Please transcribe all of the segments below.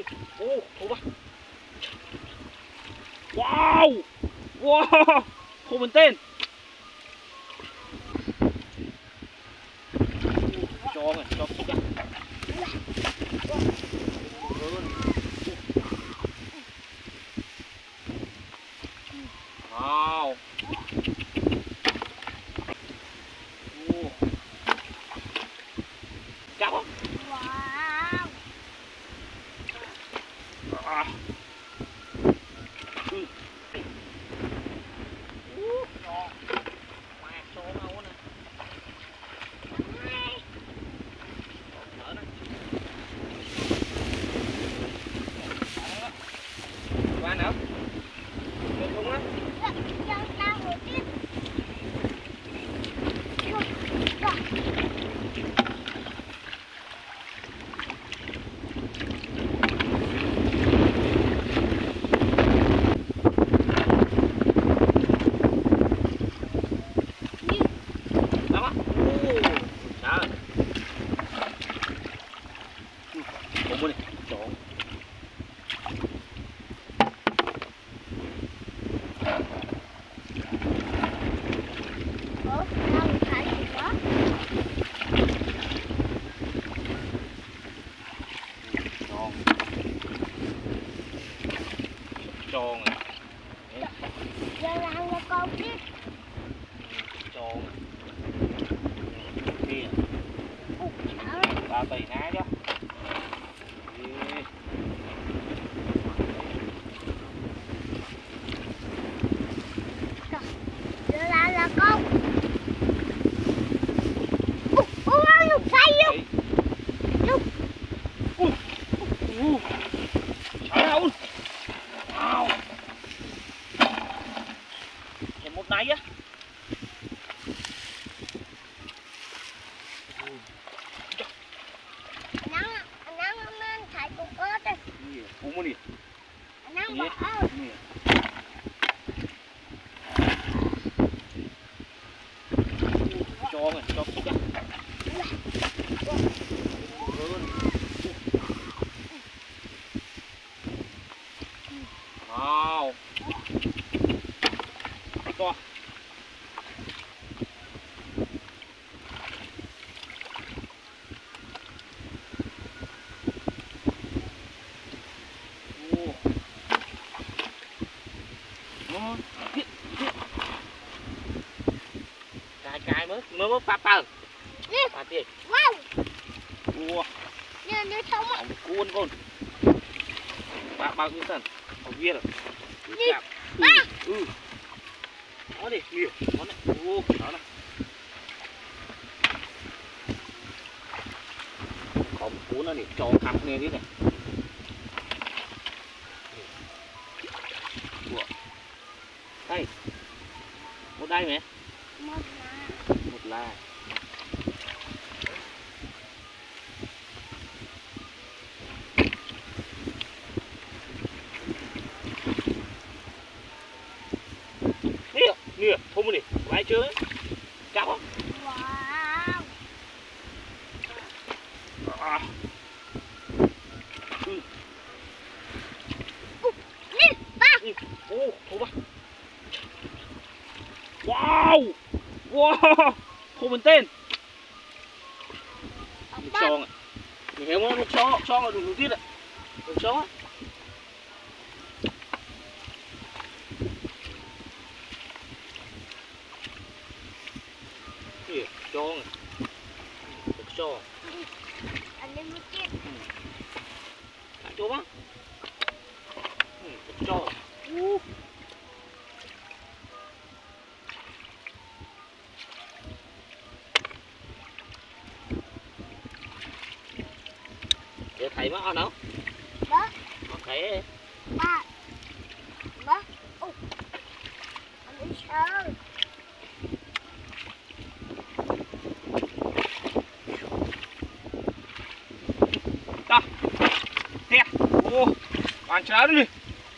여기 오 거봐 와우 와 고문 땐 저거 저거 와우 man up. Tròn rồi. Giờ làm cho con biết. Anh ăn Gì? bò ớt. Nè. Cho này, cho chút á. Wow. To. Ô. Nó hít, hít. Cài mới mới mới tờ. Nè, Phá tiền. wow. Ua, Nè, nè, xong ông cuốn con. Ba bao nhiêu thần? Ông kia rồi. Chạm. Ba. Ừ. Nó đi, nhiều. Nó này. Ô, đó này. Có một cuốn nó để cho khắp nè đi này. Đây. Một đây mẹ. Một Một là. Nè, nè, mà nè, lại chưa? Chắc không? wow. À. Nè, ba. Ô, thôi ba. Wow! Wow! Thôi mình tên. Một son à. Mình hiểu không? Một son, son là đủ đầu tiên ạ. Một son á. Kìa, son à. Một son. Anh đi một. Lại chỗ bác. Một son. Để thầy mất ở đâu? Đó, Ok. ba. Ba. Ủa. Anh đi sợ. Tè. Ô, bạn chờ đi.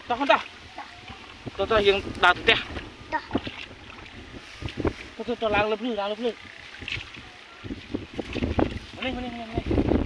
Tao không tao. Tao tao hiện đào tao lao lập lư, lao lập lư. Mà đi, mà đi, mà đi, mà đi.